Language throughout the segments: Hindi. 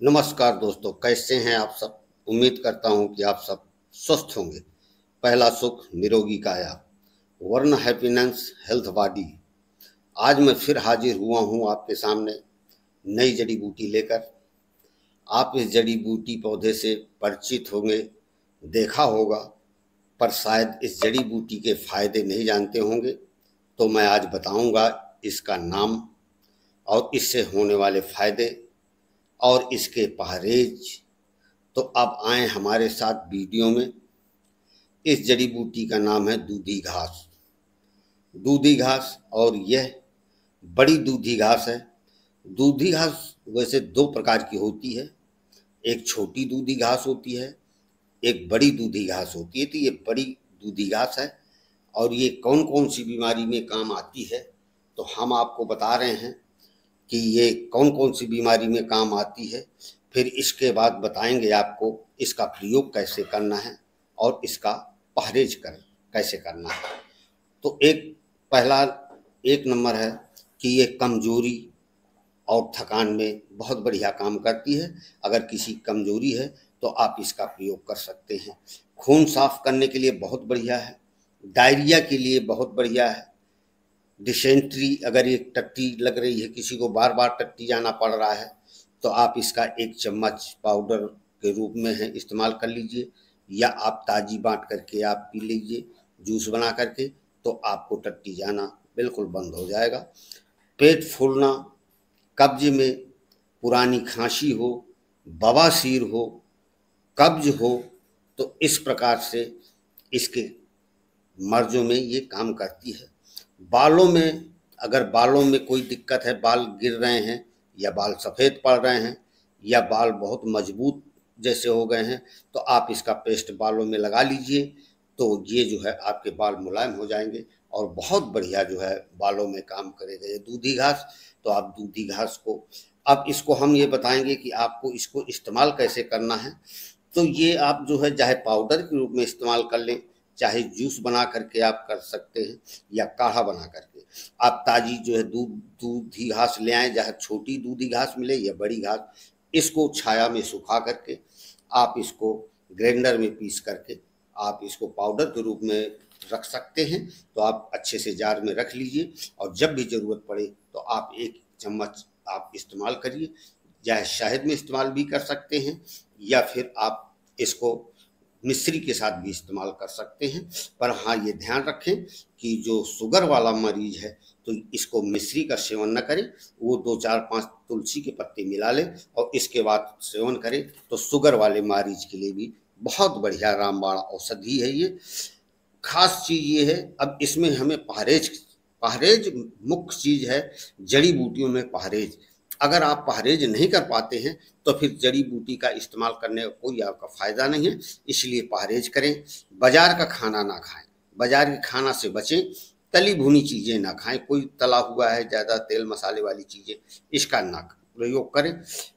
नमस्कार दोस्तों, कैसे हैं आप सब? उम्मीद करता हूँ कि आप सब स्वस्थ होंगे। पहला सुख निरोगी काया वर्ण हैप्पीनेस हेल्थ बॉडी आज मैं फिर हाजिर हुआ हूँ आपके सामने नई जड़ी बूटी लेकर। आप इस जड़ी बूटी पौधे से परिचित होंगे, देखा होगा, पर शायद इस जड़ी बूटी के फ़ायदे नहीं जानते होंगे तो मैं आज बताऊँगा इसका नाम और इससे होने वाले फ़ायदे और इसके परहेज। तो अब आए हमारे साथ वीडियो में। इस जड़ी बूटी का नाम है दूधी घास। दूधी घास और यह बड़ी दूधी घास है। दूधी घास वैसे दो प्रकार की होती है। एक छोटी दूधी घास होती है, एक बड़ी दूधी घास होती है। तो ये बड़ी दूधी घास है और ये कौन कौन सी बीमारी में काम आती है तो हम आपको बता रहे हैं। कि ये कौन कौन सी बीमारी में काम आती है। फिर इसके बाद बताएँगे आपको इसका प्रयोग कैसे करना है और इसका परहेज कर, कैसे करना है। तो एक पहला, एक नंबर है कि ये कमज़ोरी और थकान में बहुत बढ़िया काम करती है। अगर किसी कमज़ोरी है तो आप इसका प्रयोग कर सकते हैं। खून साफ़ करने के लिए बहुत बढ़िया है। डायरिया के लिए बहुत बढ़िया है। डिसेंट्री अगर एक टट्टी लग रही है, किसी को बार बार टट्टी जाना पड़ रहा है तो आप इसका एक चम्मच पाउडर के रूप में है, इस्तेमाल कर लीजिए, या आप ताज़ी बांट करके आप पी लीजिए, जूस बना करके तो आपको टट्टी जाना बिल्कुल बंद हो जाएगा। पेट फूलना, कब्ज में पुरानी खांसी हो बवासीर हो, कब्ज हो तो इस प्रकार से इसके मर्जों में ये काम करती है। बालों में, अगर बालों में कोई दिक्कत है, बाल गिर रहे हैं या बाल सफ़ेद पड़ रहे हैं या बाल बहुत मज़बूत जैसे हो गए हैं तो आप इसका पेस्ट बालों में लगा लीजिए तो ये जो है आपके बाल मुलायम हो जाएँगे और बहुत बढ़िया जो है बालों में काम करेगा ये दूधी घास। तो आप दूधी घास को, अब इसको हम ये बताएँगे कि आपको इसको इस्तेमाल कैसे करना है। तो ये आप जो है चाहे पाउडर के रूप में इस्तेमाल कर लें चाहे जूस बना करके आप कर सकते हैं या काढ़ा बना करके। आप ताजी जो है दूध, दूधी घास ले आए चाहे छोटी दूधी घास मिले या बड़ी घास, इसको छाया में सुखा करके आप इसको ग्राइंडर में पीस करके आप इसको पाउडर के रूप में रख सकते हैं तो आप अच्छे से जार में रख लीजिए और जब भी ज़रूरत पड़े तो आप एक चम्मच आप इस्तेमाल करिए चाहे शहद में इस्तेमाल भी कर सकते हैं, या फिर आप इसको मिश्री के साथ भी इस्तेमाल कर सकते हैं। पर हाँ ये ध्यान रखें कि जो शुगर वाला मरीज़ है तो इसको मिश्री का सेवन न करें। वो दो, चार, पाँच तुलसी के पत्ते मिला लें और इसके बाद सेवन करें तो शुगर वाले मरीज़ के लिए भी बहुत बढ़िया रामबाण औषधि है ये। खास चीज़ ये है, अब इसमें हमें परहेज परहेज मुख्य चीज़ है, जड़ी बूटियों में परहेज। अगर आप परहेज नहीं कर पाते हैं तो फिर जड़ी बूटी का इस्तेमाल करने का कोई आपका फ़ायदा नहीं है। इसलिए परहेज करें। बाज़ार का खाना ना खाएँ। बाज़ार के खाना से बचें। तली भुनी चीज़ें ना खाएँ। कोई तला हुआ है, ज़्यादा तेल मसाले वाली चीज़ें, इसका ना प्रयोग करें।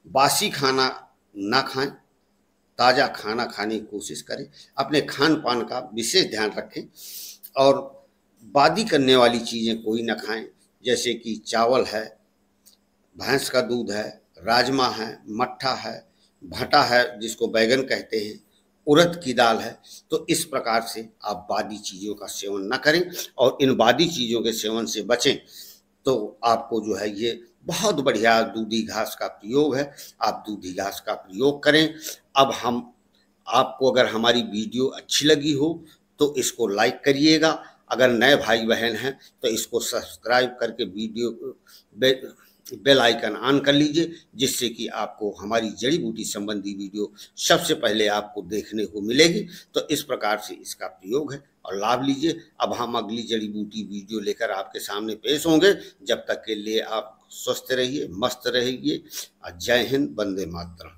बासी खाना ना खाएँ। ताज़ा खाना खाने की कोशिश करें। अपने खान पान का विशेष ध्यान रखें। और बादी करने वाली चीज़ें कोई ना खाएँ। जैसे कि चावल है भैंस का दूध है, राजमा है, मट्ठा है, भटा है, जिसको बैगन कहते हैं उड़द की दाल है तो इस प्रकार से आप बादी चीज़ों का सेवन न करें और इन बादी चीज़ों के सेवन से बचें तो आपको जो है ये बहुत बढ़िया दूधी घास का प्रयोग है। आप दूधी घास का प्रयोग करें। अब हम, आपको अगर हमारी वीडियो अच्छी लगी हो तो इसको लाइक करिएगा। अगर नए भाई बहन हैं तो इसको सब्सक्राइब करके वीडियो बेल आइकन ऑन कर लीजिए, जिससे कि आपको हमारी जड़ी बूटी संबंधी वीडियो सबसे पहले आपको देखने को मिलेगी। तो इस प्रकार से इसका प्रयोग है और लाभ लीजिए। अब हम अगली जड़ी बूटी वीडियो लेकर आपके सामने पेश होंगे। जब तक के लिए आप स्वस्थ रहिए, मस्त रहिए। और जय हिंद, वंदे मातरम।